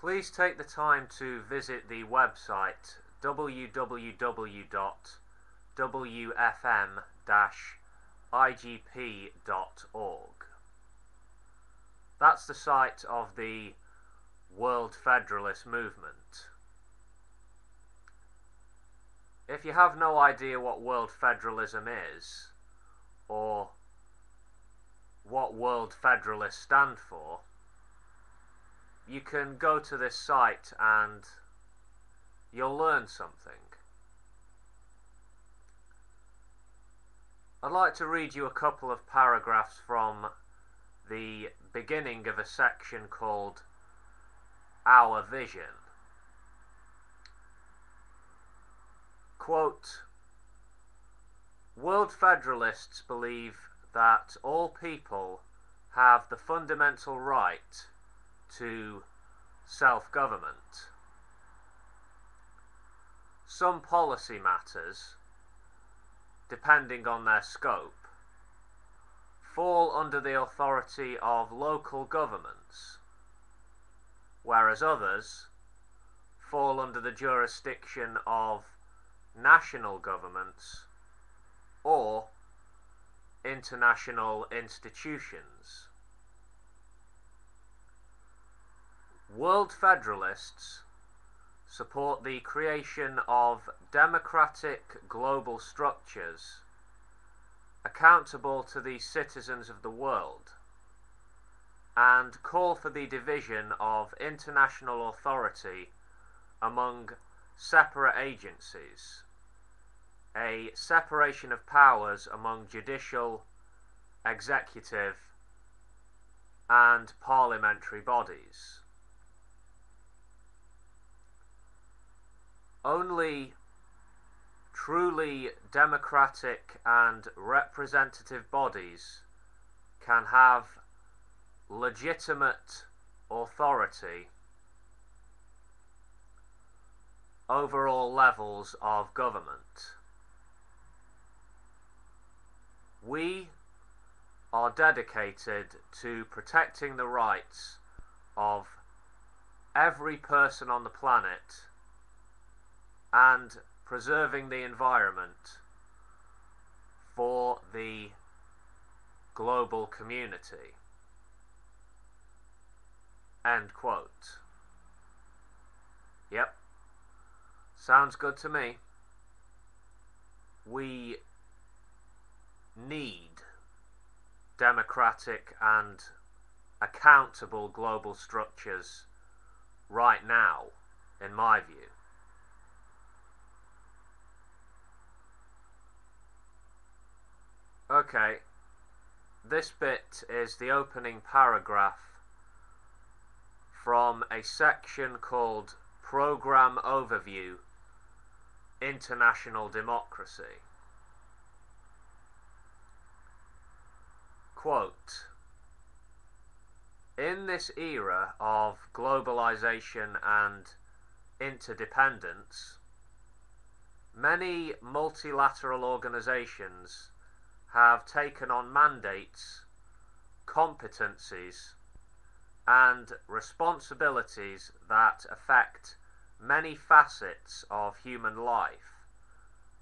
Please take the time to visit the website www.wfm-igp.org. That's the site of the World Federalist Movement. If you have no idea what World Federalism is, or what World Federalists stand for, you can go to this site and you'll learn something. I'd like to read you a couple of paragraphs from the beginning of a section called Our Vision. Quote, World Federalists believe that all people have the fundamental right to self-government. Some policy matters, depending on their scope, fall under the authority of local governments, whereas others fall under the jurisdiction of national governments or international institutions. World Federalists support the creation of democratic global structures accountable to the citizens of the world and call for the division of international authority among separate agencies, a separation of powers among judicial, executive, and parliamentary bodies. Only truly democratic and representative bodies can have legitimate authority over all levels of government. We are dedicated to protecting the rights of every person on the planet and preserving the environment for the global community. End quote. Yep. Sounds good to me. We need democratic and accountable global structures right now, in my view. Okay, this bit is the opening paragraph from a section called Program Overview International Democracy. Quote, in this era of globalization and interdependence, many multilateral organizations have taken on mandates, competencies, and responsibilities that affect many facets of human life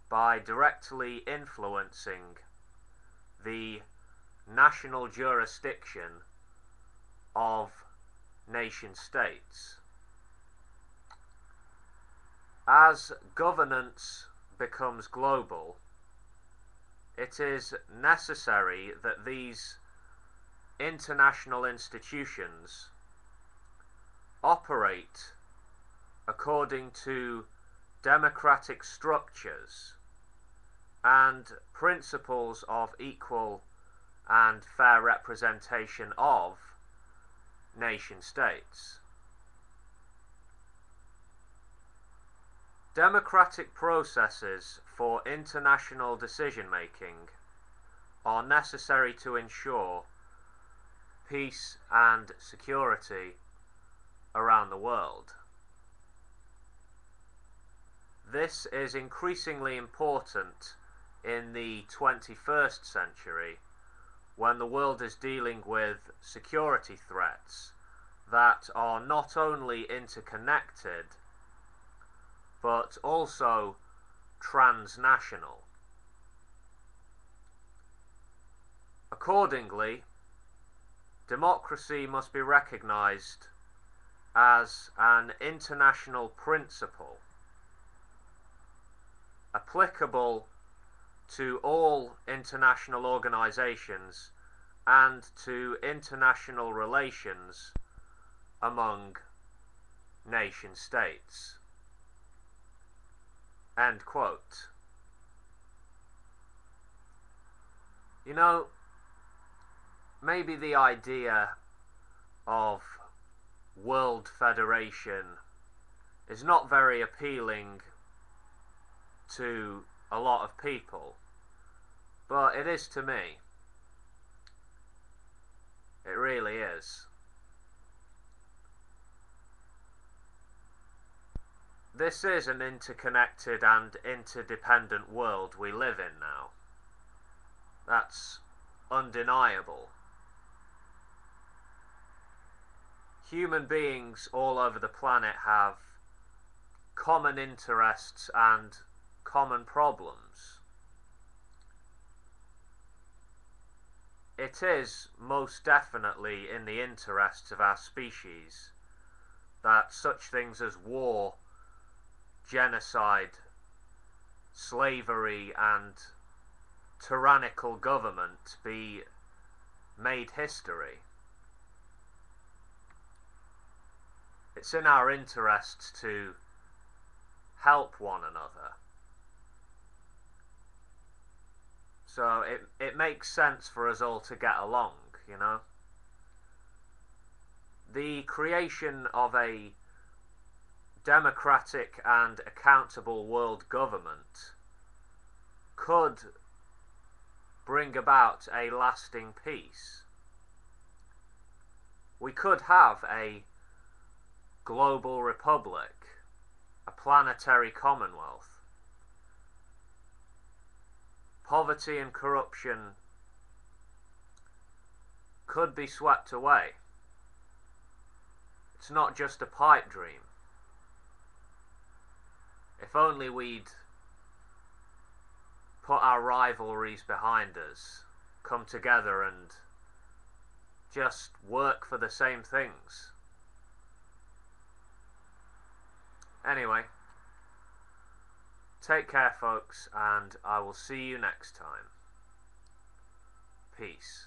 by directly influencing the national jurisdiction of nation states. As governance becomes global, it is necessary that these international institutions operate according to democratic structures and principles of equal and fair representation of nation states. Democratic processes for international decision making are necessary to ensure peace and security around the world. This is increasingly important in the 21st century when the world is dealing with security threats that are not only interconnected but also transnational. Accordingly, democracy must be recognized as an international principle applicable to all international organizations and to international relations among nation states. End quote. You know, maybe the idea of World Federation is not very appealing to a lot of people, but it is to me. It really is. This is an interconnected and interdependent world we live in now. That's undeniable. Human beings all over the planet have common interests and common problems. It is most definitely in the interests of our species that such things as war genocide, slavery, and tyrannical government be made history. It's in our interest to help one another. So it, it makes sense for us all to get along, you know? The creation of a democratic and accountable world government could bring about a lasting peace. We could have a global republic, a planetary commonwealth. Poverty and corruption could be swept away. It's not just a pipe dream. If only we'd put our rivalries behind us, come together and just work for the same things. Anyway, take care, folks, and I will see you next time. Peace.